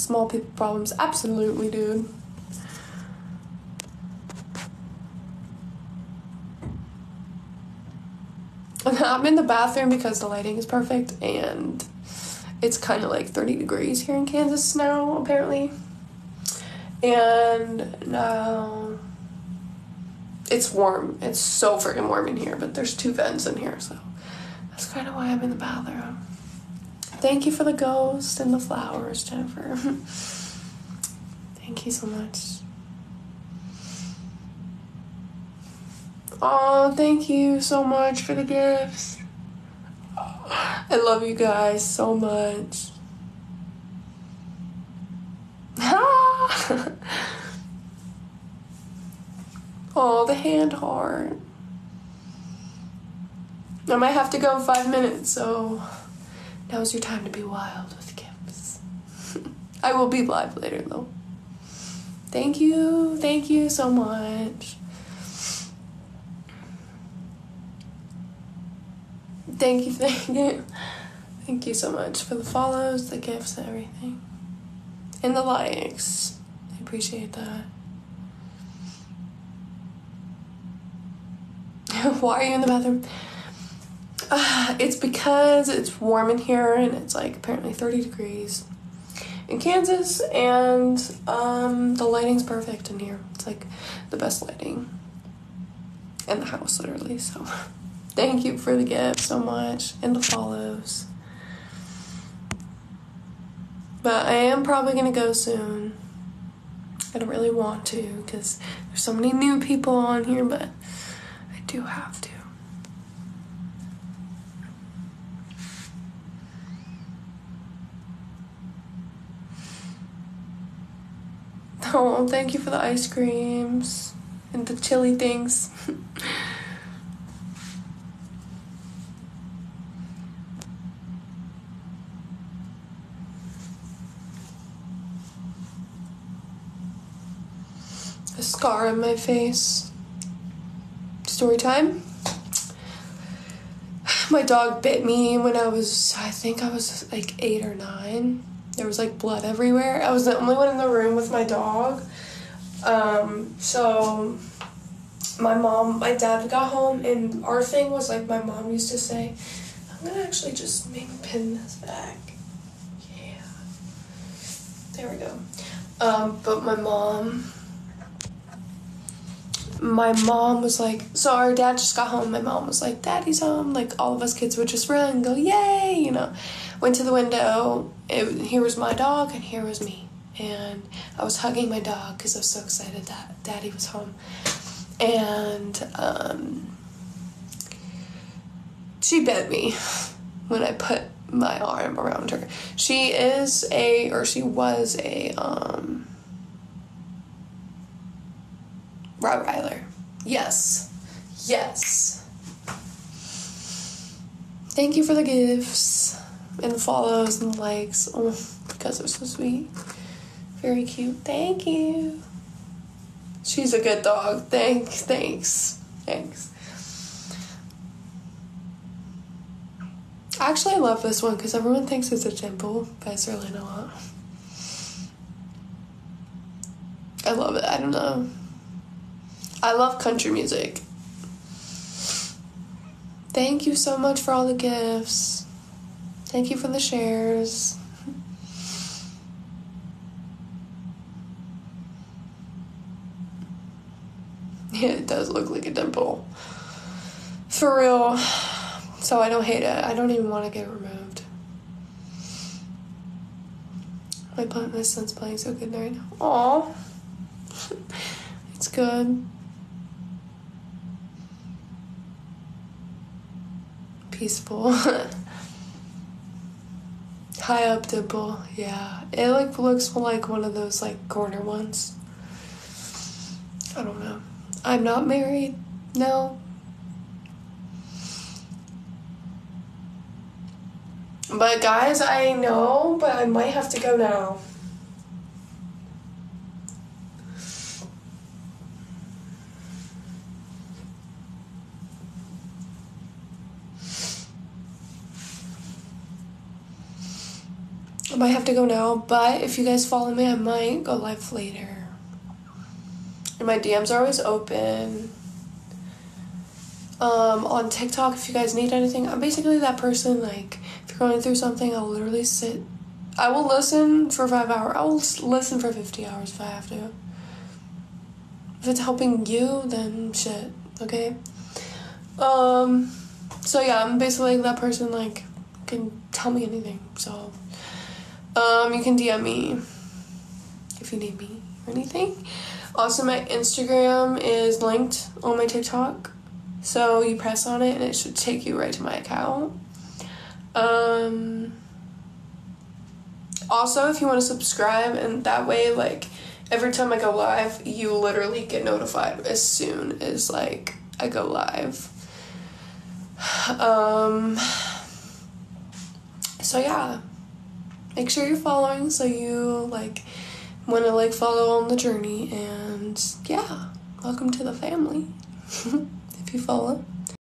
small people problems. Absolutely, dude. I'm in the bathroom because the lighting is perfect and it's kind of like 30 degrees here in Kansas now, apparently. And now it's warm. It's so freaking warm in here, but there's two vents in here, so that's kind of why I'm in the bathroom. Thank you for the ghost and the flowers, Jennifer. Thank you so much. Oh, thank you so much for the gifts. I love you guys so much. oh, the hand heart. I might have to go in five minutes, so now's your time to be wild with gifts. I will be live later though. Thank you, thank you so much. Thank you, thank you. Thank you so much for the follows, the gifts, and everything. And the likes. I appreciate that. Why are you in the bathroom? Uh, it's because it's warm in here and it's like apparently 30 degrees in Kansas and um, the lighting's perfect in here. It's like the best lighting in the house, literally. So. Thank you for the gift so much and the follows. But I am probably going to go soon. I don't really want to because there's so many new people on here, but I do have to. Oh, thank you for the ice creams and the chili things. a scar on my face. Story time. My dog bit me when I was, I think I was like eight or nine. There was like blood everywhere. I was the only one in the room with my dog. Um, so my mom, my dad got home, and our thing was like my mom used to say, I'm gonna actually just maybe pin this back. Yeah. There we go. Um, but my mom my mom was like, so our dad just got home. My mom was like, Daddy's home. Like all of us kids would just run and go, Yay! You know, went to the window. It, here was my dog, and here was me. And I was hugging my dog because I was so excited that Daddy was home. And um, she bit me when I put my arm around her. She is a, or she was a, um, Rottweiler. Yes. Yes. Thank you for the gifts and the follows and the likes. Oh, because they're so sweet. Very cute. Thank you. She's a good dog. Thanks. Thanks. Thanks. Actually, I love this one because everyone thinks it's a dimple, but it's really not. I love it. I don't know. I love country music. Thank you so much for all the gifts. Thank you for the shares. Yeah, it does look like a dimple. For real. So I don't hate it. I don't even want to get removed. My, my son's playing so good right now. Aw. it's good. Peaceful. High up dimple, yeah. It like looks like one of those like corner ones. I don't know. I'm not married. No. But guys, I know, but I might have to go now. Might have to go now, but if you guys follow me, I might go live later. And my DMs are always open. Um, on TikTok, if you guys need anything, I'm basically that person. Like, if you're going through something, I'll literally sit. I will listen for five hours. I will listen for 50 hours if I have to. If it's helping you, then shit, okay? Um, so yeah, I'm basically that person, like, can tell me anything. So, um, you can DM me if you need me or anything. Also, my Instagram is linked on my TikTok. So you press on it and it should take you right to my account. Um, also, if you want to subscribe, and that way, like, every time I go live, you literally get notified as soon as, like, I go live. Um, so yeah, make sure you're following so you, like, want to, like, follow on the journey, and yeah, welcome to the family. if you follow.